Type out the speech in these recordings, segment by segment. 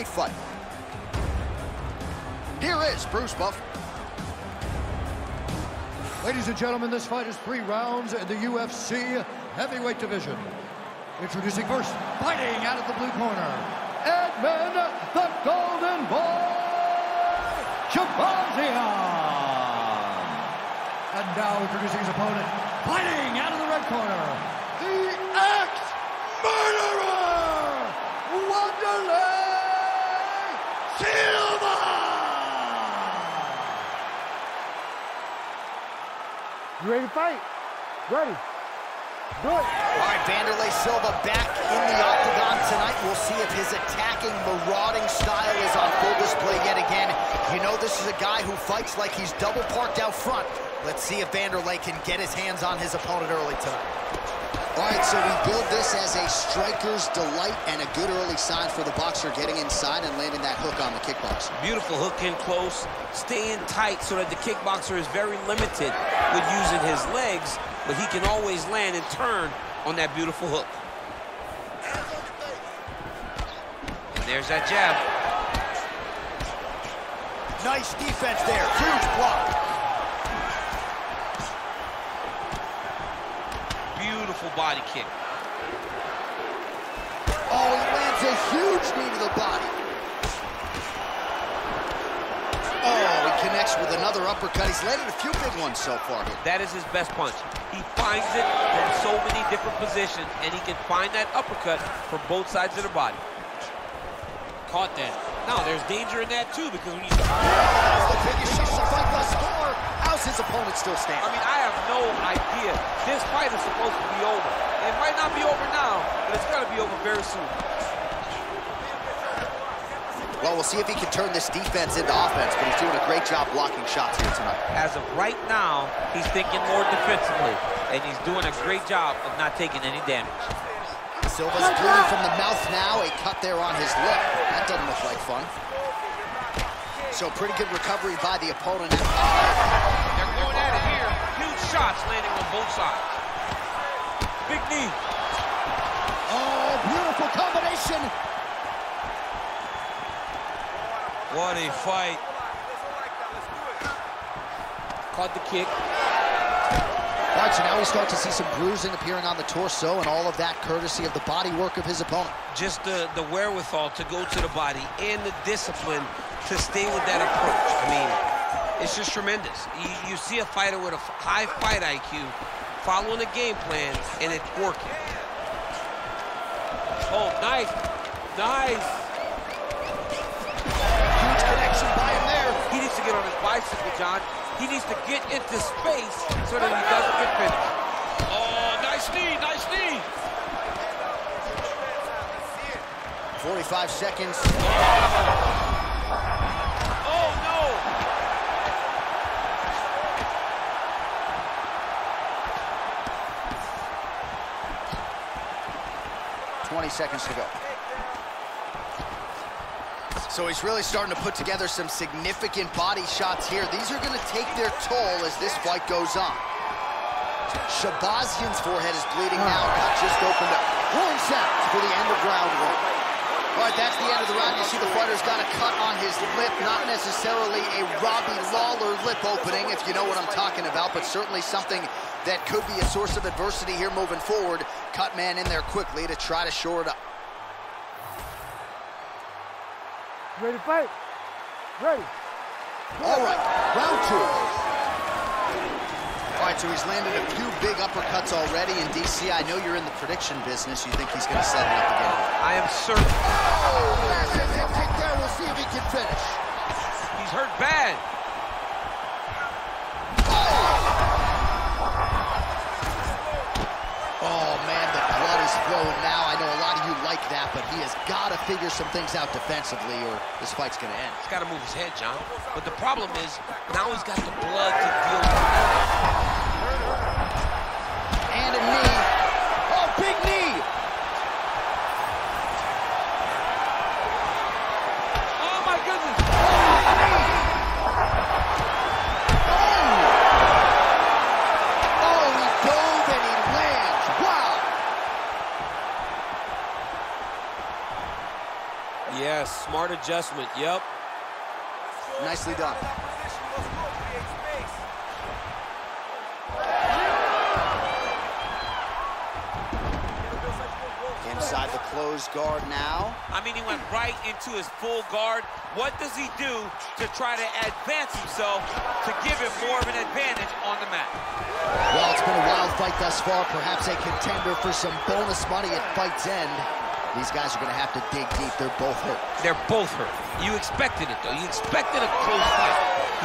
fight. Here is Bruce Buffer. Ladies and gentlemen, this fight is three rounds in the UFC heavyweight division. Introducing first, fighting out of the blue corner, Edmen the Golden Boy Shahbazyan. And now introducing his opponent, fighting out of the red corner, the Axe Murderer, Wanderlei Silva. You ready to fight? Ready. Do it. All right, Wanderlei Silva back in the octagon tonight. We'll see if his attacking, marauding style is on full display yet again. You know this is a guy who fights like he's double parked out front. Let's see if Wanderlei can get his hands on his opponent early tonight. All right, so we build this as a striker's delight and a good early sign for the boxer getting inside and landing that hook on the kickboxer. Beautiful hook in close, staying tight so that the kickboxer is very limited with using his legs, but he can always land and turn on that beautiful hook. And there's that jab. Nice defense there, huge block. Beautiful body kick. Oh, he lands a huge knee to the body. Oh, he connects with another uppercut. He's landed a few big ones so far here. That is his best punch. He finds it from so many different positions, and he can find that uppercut from both sides of the body. Caught that. Now, there's danger in that, too, because when you... That's the biggest shot of the fight thus his opponent still stands. I mean, I have no idea. This fight is supposed to be over. It might not be over now, but it's going to be over very soon. Well, we'll see if he can turn this defense into offense, but he's doing a great job blocking shots here tonight. As of right now, he's thinking more defensively, and he's doing a great job of not taking any damage. Silva's bleeding from the mouth now. A cut there on his lip. That doesn't look like fun. So pretty good recovery by the opponent. They're going at it here. Huge shots landing on both sides. Big knee. Oh, beautiful combination. What a fight. Caught the kick. All right, so now we start to see some bruising appearing on the torso, and all of that courtesy of the body work of his opponent. Just the, the wherewithal to go to the body and the discipline to stay with that approach. I mean, it's just tremendous. You, you see a fighter with a high fight IQ following a game plan, and it's working. Oh, nice. Nice. Huge connection by him there. He needs to get on his bicycle, John. He needs to get into space so that he doesn't get finished. Oh, nice knee, nice knee. 45 seconds. Oh, no. 20 seconds to go. So he's really starting to put together some significant body shots here. These are going to take their toll as this fight goes on. Shahbazyan's forehead is bleeding now. Ah. Cut just opened up. One set for the end of round one. All right, that's the end of the round. You see the fighter's got a cut on his lip. Not necessarily a Robbie Lawler lip opening, if you know what I'm talking about, but certainly something that could be a source of adversity here moving forward. Cut man in there quickly to try to shore it up. Ready to fight? Ready. All right, round two. All right, so he's landed a few big uppercuts already in DC. I know you're in the prediction business. You think he's going to set it up again? I am certain Oh, massive hip kick there. We'll see if he can finish. he's hurt bad. Like that, but he has got to figure some things out defensively or this fight's going to end. He's got to move his head, John. But the problem is, now he's got the blood to deal with. And a knee. Yes, smart adjustment. Yep. Nicely done. Inside the closed guard now. I mean, he went right into his full guard. What does he do to try to advance himself to give him more of an advantage on the mat? Well, it's been a wild fight thus far. Perhaps a contender for some bonus money at fight's end. These guys are going to have to dig deep. They're both hurt. They're both hurt. You expected it, though. You expected a close fight.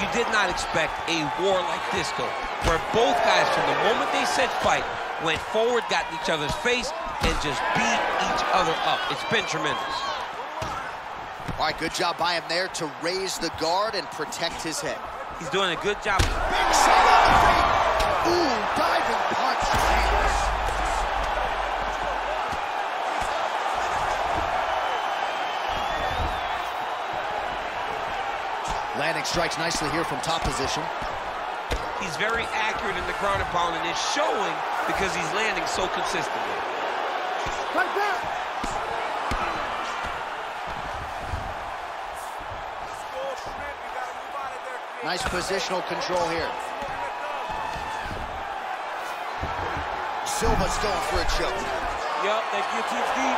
You did not expect a war like this, though, where both guys, from the moment they said fight, went forward, got in each other's face, and just beat each other up. It's been tremendous. All right, good job by him there to raise the guard and protect his head. He's doing a good job. Big shot on the feet. Ooh, diving Landing strikes nicely here from top position. He's very accurate in the ground and pound, and it's showing because he's landing so consistently. Right there. Nice positional control here. Silva's going for a choke. Yep, that guillotine's deep.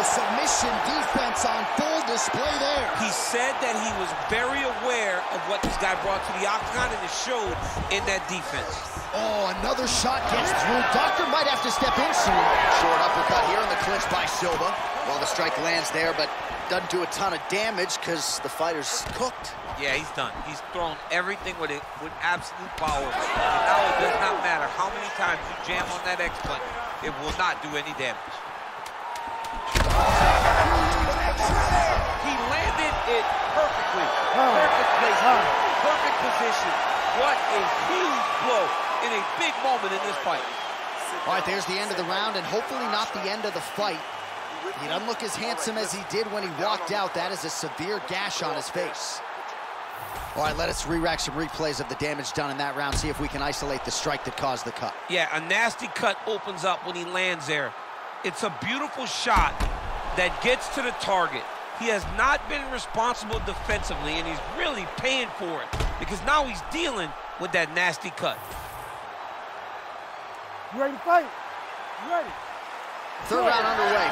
Oh, submission defense on full display there. He said that he was very aware of what this guy brought to the octagon, and it showed in that defense. Oh, another shot gets through. Doctor might have to step in soon. Short uppercut here in the clinch by Silva. Well, the strike lands there, but doesn't do a ton of damage because the fighter's cooked. Yeah, he's done. He's thrown everything with it with absolute power. And now it does not matter how many times you jam on that X button, it will not do any damage. He landed it perfectly. Perfect placement, perfect position. What a huge blow in a big moment in this fight. All right, there's the end of the round, and hopefully not the end of the fight. He doesn't look as handsome as he did when he walked out. That is a severe gash on his face. All right, let us re-rack some replays of the damage done in that round, see if we can isolate the strike that caused the cut. Yeah, a nasty cut opens up when he lands there. It's a beautiful shot that gets to the target. He has not been responsible defensively, and he's really paying for it because now he's dealing with that nasty cut. You ready to fight? You ready? Third round underway.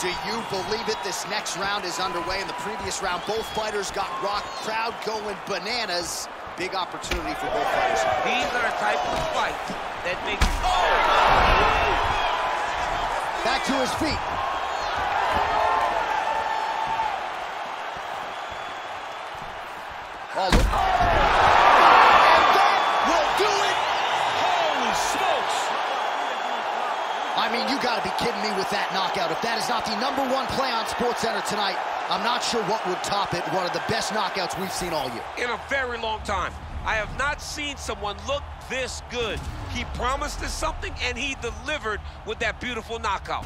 Do you believe it? This next round is underway. In the previous round, both fighters got rocked. Crowd going bananas. Big opportunity for both fighters. These are the type of fights that make you... Oh! Back to his feet. Oh, look. And that will do it. Holy smokes! I mean, you got to be kidding me with that knockout. If that is not the number one play on SportsCenter tonight, I'm not sure what would top it. One of the best knockouts we've seen all year. In a very long time. I have not seen someone look this good. He promised us something, and he delivered with that beautiful knockout.